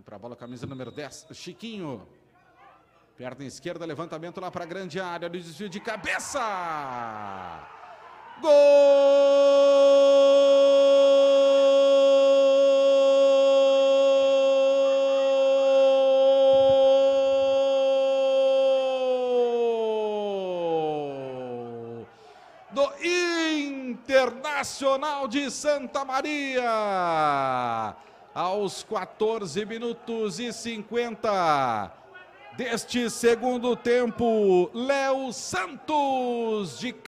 Vem para a bola, camisa número 10, Chiquinho. Perna esquerda, levantamento lá para a grande área, do desvio de cabeça. Gol! Do Internacional de Santa Maria. Aos 14 minutos e 50 deste segundo tempo, Léo Santos de